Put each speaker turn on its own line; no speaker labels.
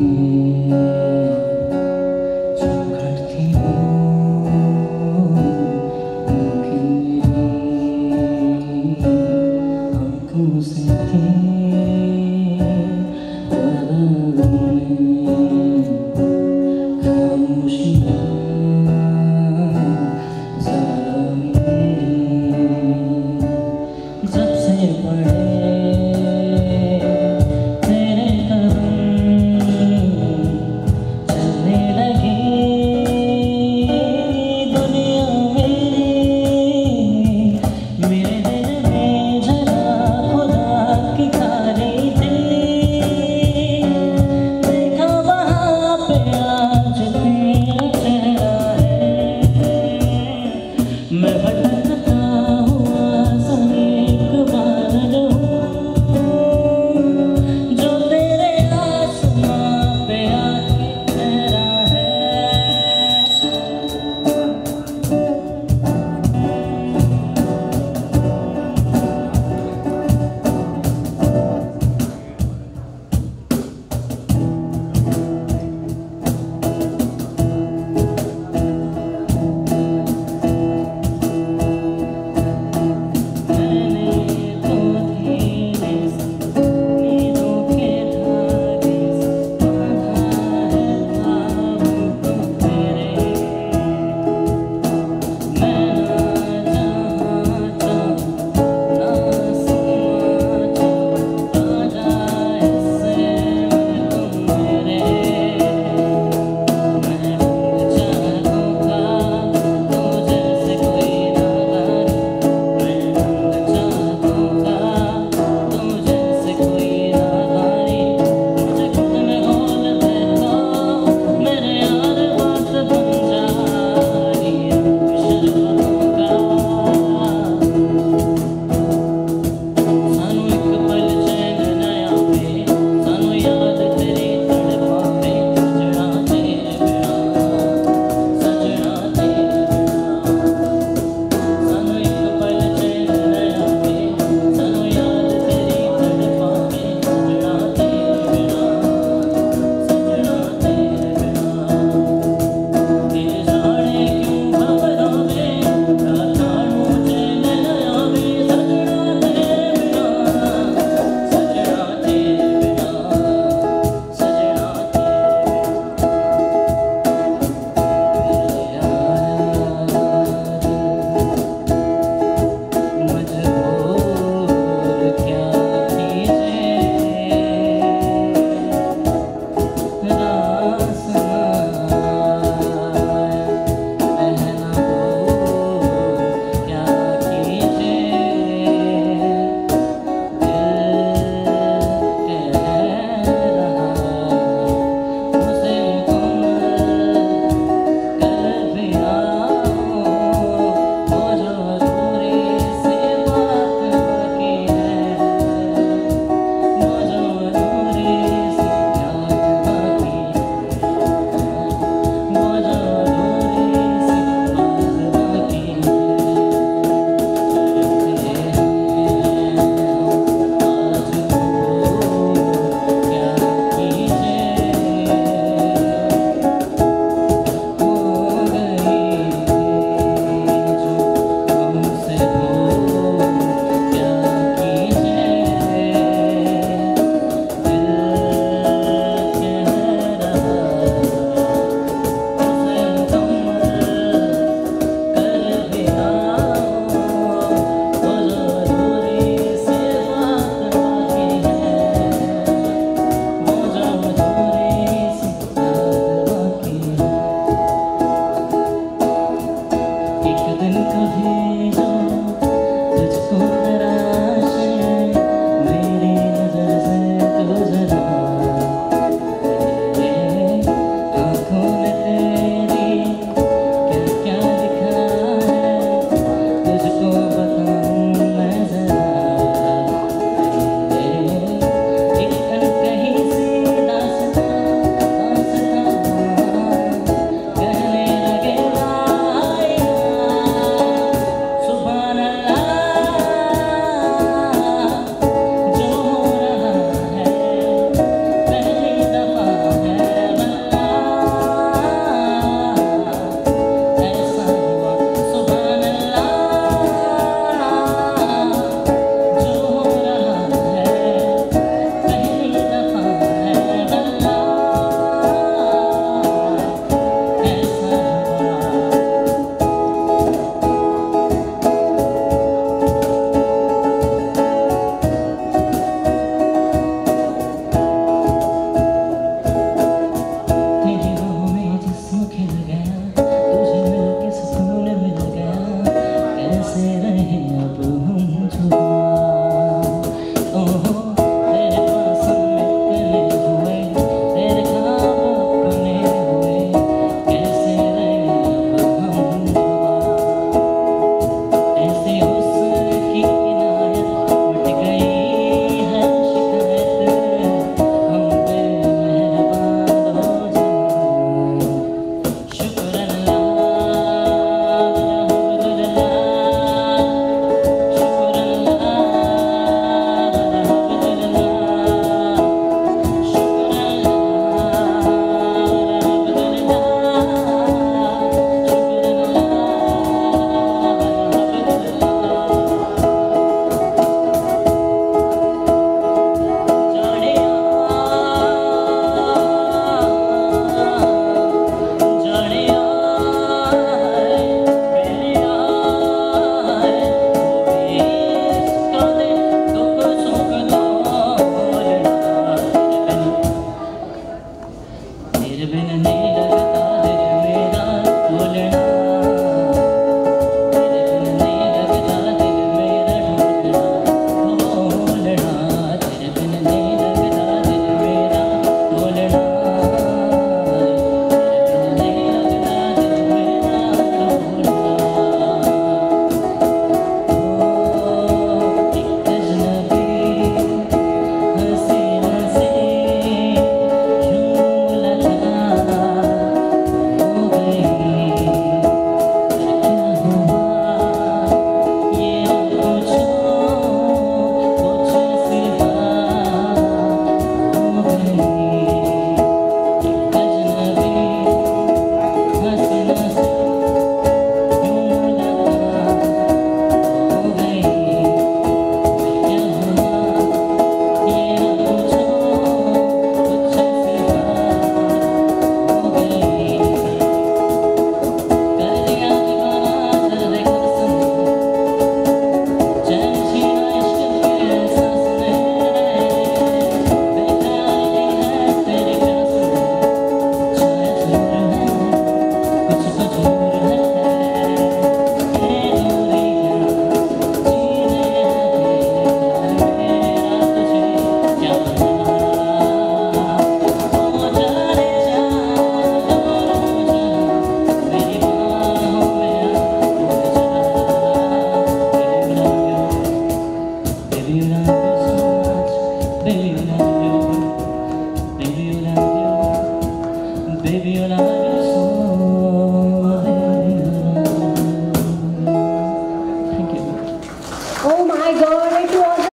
Mm-hmm.